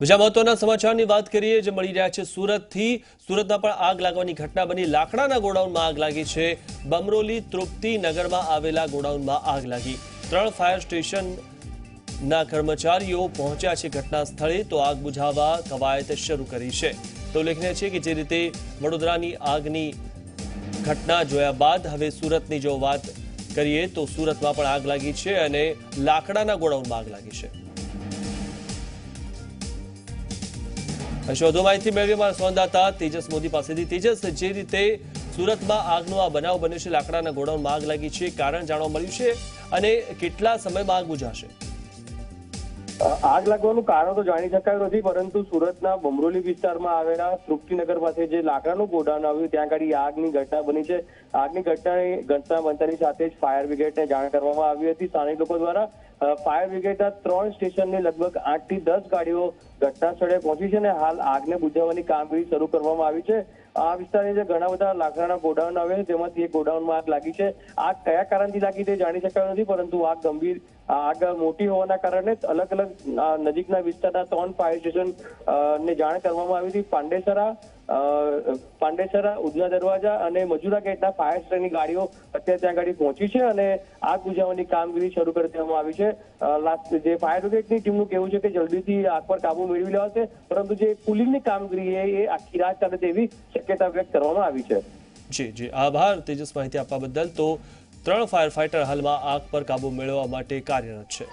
બીજા મહત્વના સમાચારની વાત કરીએ, જે મળી રહ્યા છે સુરતથી. સુરતમાં પણ આગ લાગવાની ઘટના બની. લાકડાના ગોડાઉનમાં આગ લાગી છે. બમરોલી તૃપ્તિ નગરમાં આવેલા ગોડાઉનમાં આગ લાગી. ત્રણ ફાયર સ્ટેશનના કર્મચારીઓ પહોંચ્યા છે ઘટના સ્થળે, તો આગ બુઝાવવા કવાયત શરૂ કરી છે. તો ઉલ્લેખનીય છે કે જે રીતે વડોદરાની આગની ઘટના જોયા બાદ હવે સુરતની જો વાત કરીએ, તો સુરતમાં પણ આગ લાગી છે અને લાકડાના ગોડાઉનમાં આગ લાગી છે. હશે વધુ માહિતી મેળવી અમારા સંવાદદાતા તેજસ મોદી પાસેથી. તેજસ, જે રીતે સુરતમાં આગનો આ બનાવ બન્યો છે, લાકડાના ગોડાઉનમાં આગ લાગી છે, કારણ જાણવા મળ્યું છે અને કેટલા સમયમાં આગ બુઝાશે આગ લાગવાનું કારણ તો જાણી શકાયું નથી, પરંતુ સુરતના બમરોલી વિસ્તારમાં આવેલા તૃપ્તિનગર પાસે જે લાકડાનું ગોડાઉન આવ્યું, ત્યાં આગળ આગની ઘટના બની છે. આગની ઘટનાની ઘટના બનતાની સાથે જ ફાયર બ્રિગેડને જાણ કરવામાં આવી હતી. સ્થાનિક લોકો દ્વારા ફાયર બ્રિગેડના ત્રણ સ્ટેશનની લગભગ આઠથી દસ ગાડીઓ ઘટના સ્થળે પહોંચી છે અને હાલ આગને બુઝાવવાની કામગીરી શરૂ કરવામાં આવી છે. આ વિસ્તારની જે ઘણા બધા લાકડાના ગોડાઉન આવે છે તેમાંથી એક ગોડાઉનમાં આગ લાગી છે. આગ કયા કારણથી લાગી તે જાણી શકાયું નથી, પરંતુ આગ ગંભીર આગ મોટી હોવાના કારણે અલગ અલગ નજીકના વિસ્તારના ત્રણ ફાયર સ્ટેશન ને જાણ કરવામાં આવી હતી. પાંડેસરા પાંડેસરા ઉજના દરવાજા અને મજુરા ગેટના ફાયર સ્ટેશનની ગાડીઓ અત્યારે ત્યાં ગાડી પહોંચી છે અને આગ બુઝાવવાની કામગીરી શરૂ કરી દેવામાં આવી છે. લાસ્ટ જે ફાયર બ્રિગેડની ટીમનું કહેવું છે કે જલ્દીથી આગ પર કાબુ મેળવી લેવાશે, પરંતુ જે કુલિંગની કામગીરી એ આખી રાત ચાલે તેવી શક્યતા વ્યક્ત કરવામાં આવી છે. જી જી. આભાર તેજસ માહિતી આપવા બદલ. તો ત્રણ ફાયર ફાઇટર હાલમાં આગ પર કાબુ મેળવવા માટે કાર્યરત છે.